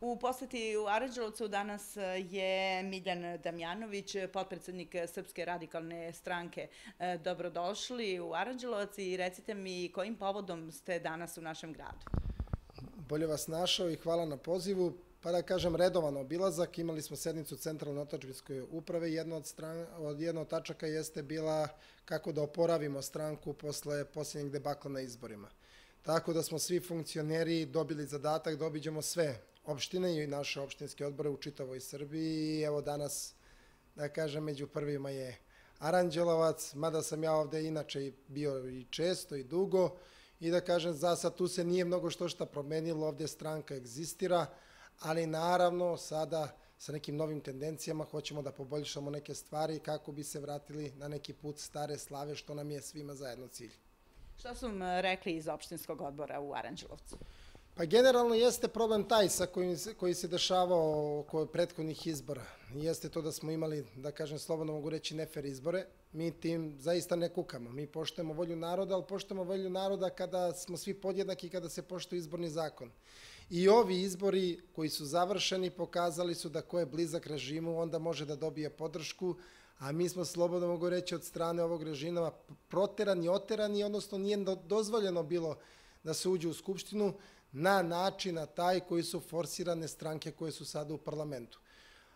U poseti u Aranđelovcu danas je Miljan Damjanović, potpredsednik Srpske radikalne stranke. E, dobrodošli u Aranđelovac i recite mi kojim povodom ste danas u našem gradu? Bolje vas našao i hvala na pozivu. Pa da kažem, redovan obilazak. Imali smo sednicu Centralne otačbinske uprave. Jedna od, jedna od tačaka jeste bila kako da oporavimo stranku posle posljednjeg debakla na izborima. Tako da smo svi funkcioneri dobili zadatak da obiđemo sve opštine i naše opštinske odbore u čitavoj Srbiji i evo danas, da kažem, među prvima je Aranđelovac, mada sam ja ovde inače bio i često i dugo i da kažem, za sad tu se nije mnogo što šta promenilo, ovde stranka egzistira, ali naravno sada sa nekim novim tendencijama hoćemo da poboljšamo neke stvari kako bi se vratili na neki put stare slave što nam je svima zajedno cilj. Šta su vam rekli iz opštinskog odbora u Aranđelovcu? Pa generalno jeste problem taj sa kojim, koji se dešavao oko prethodnih izbora. Jeste to da smo imali, da kažem slobodno mogu reći, nefer izbore. Mi tim zaista ne kukamo. Mi poštujemo volju naroda, ali poštujemo volju naroda kada smo svi podjednaki kada se poštuje izborni zakon. I ovi izbori koji su završeni pokazali su da ko je blizak režimu onda može da dobije podršku, a mi smo slobodno mogu reći od strane ovog režima proterani, oterani, odnosno nije dozvoljeno bilo da se uđe u Skupštinu, na način na taj koji su forsirane stranke koje su sada u parlamentu.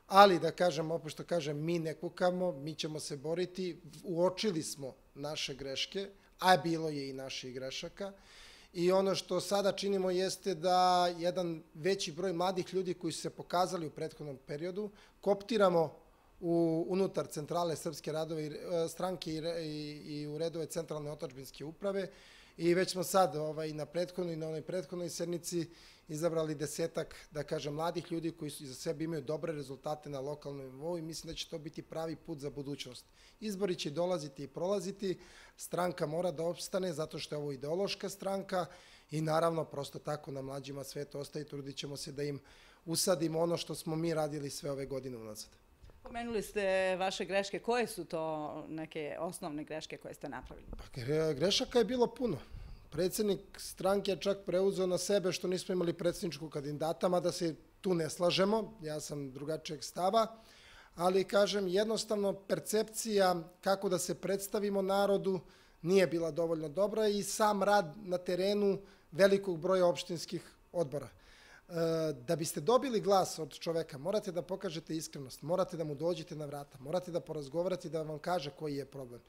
Ali da kažem, opet što kažem, mi ne kukamo, mi ćemo se boriti, uočili smo naše greške, a bilo je i naših grešaka, i ono što sada činimo jeste da jedan veći broj mladih ljudi koji su se pokazali u prethodnom periodu, koptiramo u, unutar centrale Srpske radove e, stranke i, i, i u redove centralne otačbinske uprave, I već smo sad ovaj, na prethodnoj na onoj prethodnoj sednici izabrali desetak, da kažem, mladih ljudi koji su iza sebe imaju dobre rezultate na lokalnom nivou i mislim da će to biti pravi put za budućnost. Izbori će dolaziti i prolaziti, stranka mora da opstane zato što je ovo ideološka stranka i naravno prosto tako na mlađima sve to ostaje i trudit ćemo se da im usadimo ono što smo mi radili sve ove godine unazad. Pomenuli ste vaše greške. Koje su to neke osnovne greške koje ste napravili? Pa grešaka je bilo puno. Predsednik stranke je čak preuzeo na sebe što nismo imali predsedničku kandidata, mada se tu ne slažemo, ja sam drugačijeg stava, ali kažem, jednostavno percepcija kako da se predstavimo narodu nije bila dovoljno dobra i sam rad na terenu velikog broja opštinskih odbora. E, da biste dobili glas od čoveka, morate da pokažete iskrenost, morate da mu dođete na vrata, morate da porazgovarate i da vam kaže koji je problem.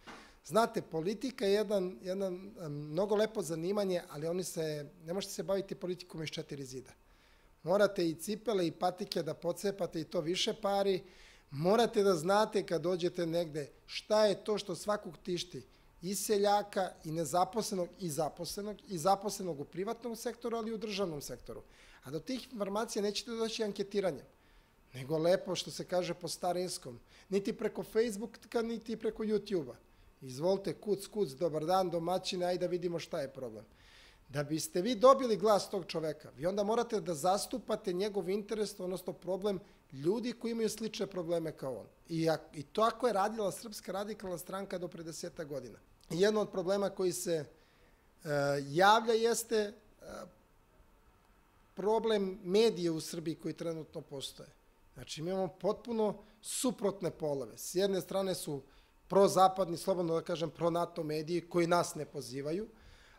Znate, politika je jedan, jedan mnogo lepo zanimanje, ali oni se, ne možete se baviti politikom iz četiri zida. Morate i cipele i patike da pocepate i to više pari, morate da znate kad dođete negde šta je to što svakog tišti i seljaka i nezaposlenog i zaposlenog i zaposlenog u privatnom sektoru, ali i u državnom sektoru. A do tih informacija nećete doći anketiranjem, nego lepo što se kaže po starinskom, niti preko Facebooka, niti preko YouTube-a. Izvolite, kuc, kuc, dobar dan, domaćine, ajde da vidimo šta je problem. Da biste vi dobili glas tog čoveka, vi onda morate da zastupate njegov interes, odnosno problem ljudi koji imaju slične probleme kao on. I, i to ako je radila Srpska radikalna stranka do pre deseta godina. Jedno od problema koji se e, javlja jeste e, problem medije u Srbiji koji trenutno postoje. Znači, mi imamo potpuno suprotne polove. S jedne strane su prozapadni, slobodno da kažem, pro-NATO mediji koji nas ne pozivaju,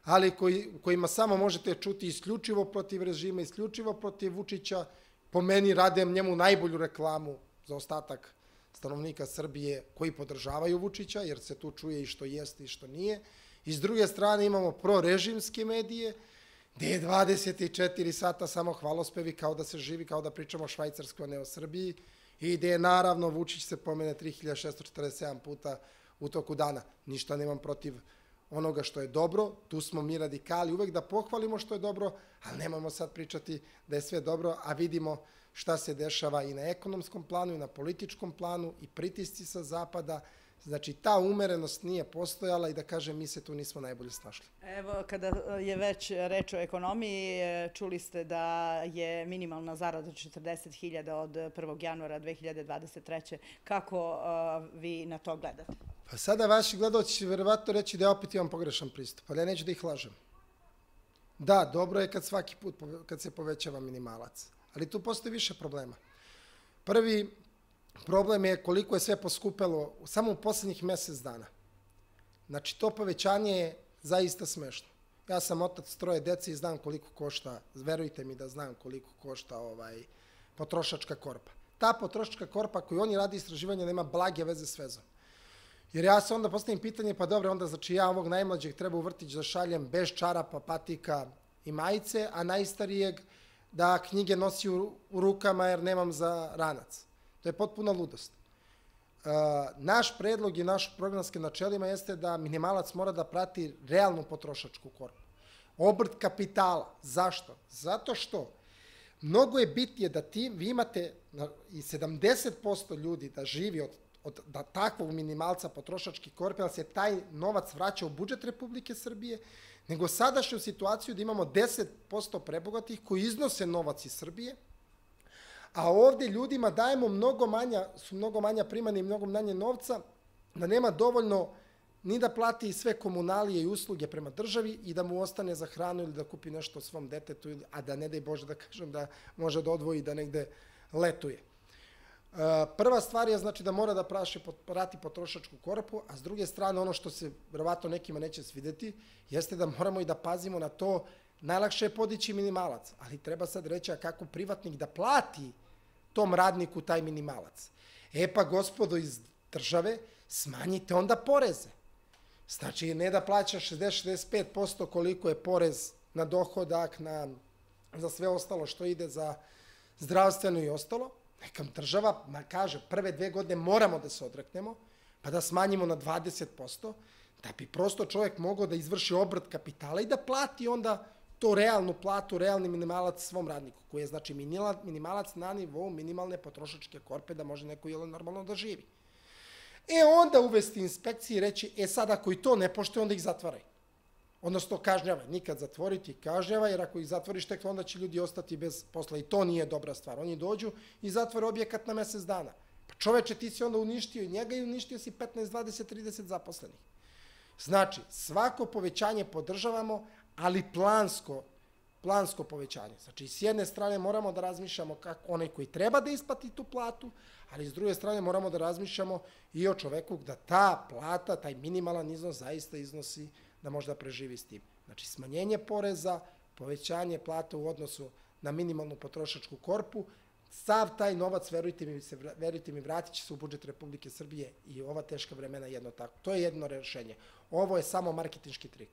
ali koji, kojima samo možete čuti isključivo protiv režima, isključivo protiv Vučića, po meni rade njemu najbolju reklamu za ostatak stanovnika Srbije koji podržavaju Vučića, jer se tu čuje i što jeste i što nije. I s druge strane imamo prorežimske medije, gde je 24 sata samo hvalospevi kao da se živi, kao da pričamo o Švajcarskoj, a ne o Srbiji, i gde je naravno Vučić se pomene 3647 puta u toku dana. Ništa nemam protiv onoga što je dobro, tu smo mi radikali uvek da pohvalimo što je dobro, ali nemamo sad pričati da je sve dobro, a vidimo šta se dešava i na ekonomskom planu i na političkom planu i pritisci sa zapada, Znači, ta umerenost nije postojala i da kažem, mi se tu nismo najbolje snašli. Evo, kada je već reč o ekonomiji, čuli ste da je minimalna zarada 40.000 od 1. januara 2023. Kako uh, vi na to gledate? Pa sada vaši gledalci će verovatno reći da ja opet imam pogrešan pristup, ali ja neću da ih lažem. Da, dobro je kad svaki put, kad se povećava minimalac. Ali tu postoji više problema. Prvi problem je koliko je sve poskupelo samo u poslednjih mesec dana. Znači, to povećanje je zaista smešno. Ja sam otac troje dece i znam koliko košta, verujte mi da znam koliko košta ovaj potrošačka korpa. Ta potrošačka korpa koju oni radi istraživanje nema blage veze s vezom. Jer ja se onda postavim pitanje, pa dobro, onda znači ja ovog najmlađeg treba u vrtić da šaljem bez čarapa, patika i majice, a najstarijeg da knjige nosi u, u rukama jer nemam za ranac. To je potpuna ludost. Uh, naš predlog i naš programske načelima jeste da minimalac mora da prati realnu potrošačku korpu. Obrt kapitala. Zašto? Zato što mnogo je bitnije da ti, vi imate i 70% ljudi da živi od, od da takvog minimalca potrošački korpe, da se taj novac vraća u budžet Republike Srbije, nego sadašnju situaciju da imamo 10% prebogatih koji iznose novac iz Srbije, a ovde ljudima dajemo mnogo manja, su mnogo manja primanja i mnogo manje novca, da nema dovoljno ni da plati sve komunalije i usluge prema državi i da mu ostane za hranu ili da kupi nešto svom detetu, a da ne daj Bože da kažem da može da odvoji da negde letuje. Prva stvar je znači da mora da praši, prati potrošačku korpu, a s druge strane ono što se verovatno nekima neće svideti jeste da moramo i da pazimo na to najlakše je podići minimalac, ali treba sad reći kako privatnik da plati tom radniku taj minimalac. E pa gospodo iz države, smanjite onda poreze. Znači ne da plaća 60-65% koliko je porez na dohodak, na, za sve ostalo što ide za zdravstveno i ostalo, neka država kaže prve dve godine moramo da se odreknemo, pa da smanjimo na 20%, da bi prosto čovjek mogao da izvrši obrt kapitala i da plati onda to realnu platu, realni minimalac svom radniku, koji je znači minimalac na nivou minimalne potrošačke korpe da može neko jelo normalno da živi. E onda uvesti inspekcije i reći, e sad ako i to ne poštuje, onda ih zatvaraj. Odnosno kažnjavaj, nikad zatvoriti kažnjavaj, jer ako ih zatvoriš tek onda će ljudi ostati bez posla i to nije dobra stvar. Oni dođu i zatvore objekat na mesec dana. Pa čoveče, ti si onda uništio i njega i uništio si 15, 20, 30 zaposlenih. Znači, svako povećanje podržavamo, ali plansko, plansko povećanje. Znači, s jedne strane moramo da razmišljamo kako onaj koji treba da isplati tu platu, ali s druge strane moramo da razmišljamo i o čoveku da ta plata, taj minimalan iznos zaista iznosi da može da preživi s tim. Znači, smanjenje poreza, povećanje plata u odnosu na minimalnu potrošačku korpu, sav taj novac, verujte mi, se, verujte mi, vratit će se u budžet Republike Srbije i ova teška vremena jedno tako. To je jedno rešenje. Ovo je samo marketinški trik.